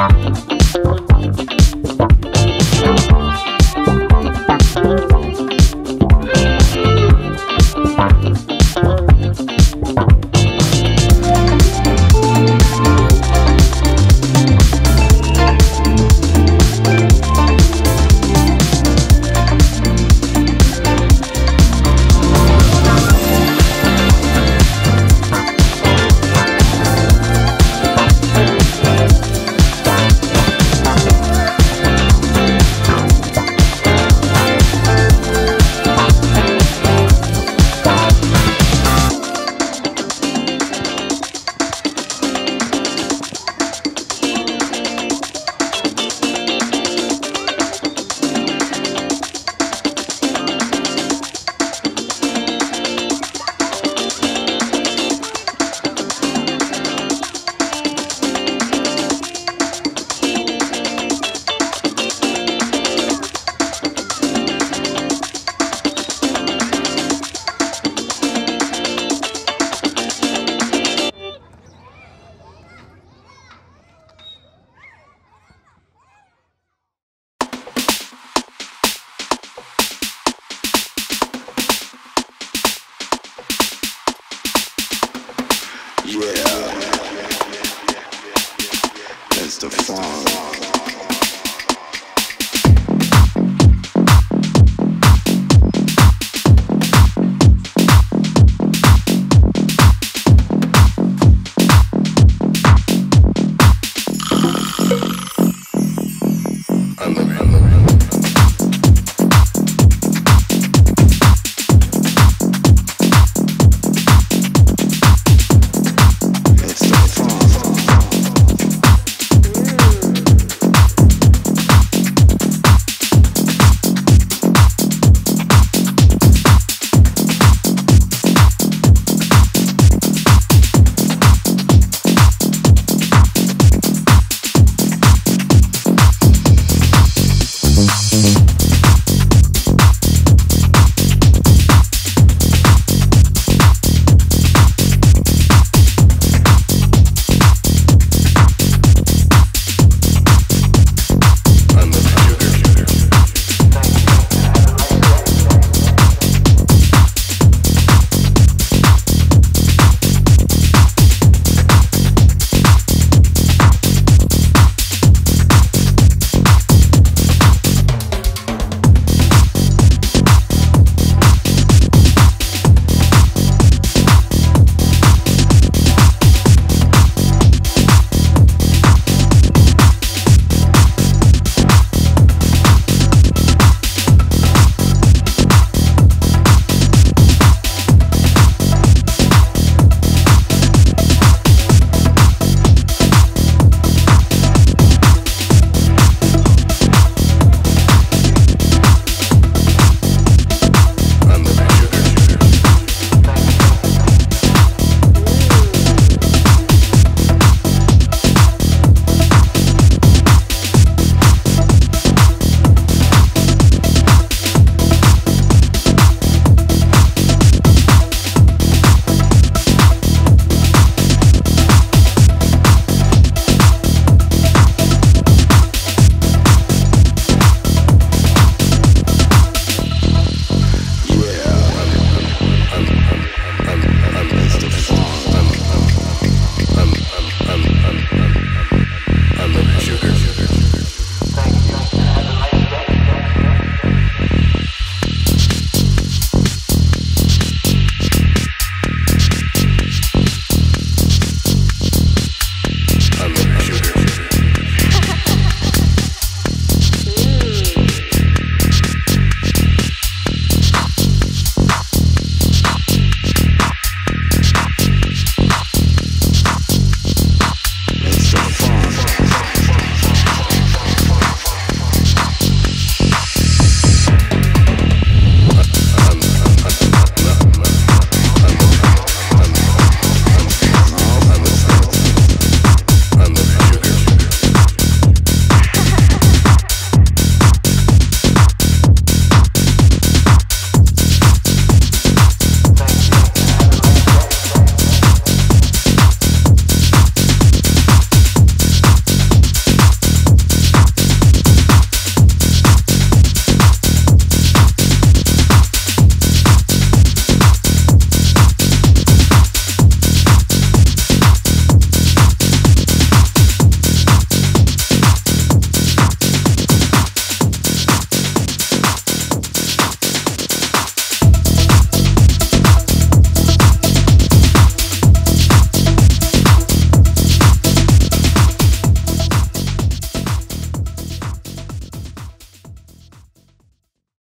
Bye. Yeah. That's the fun.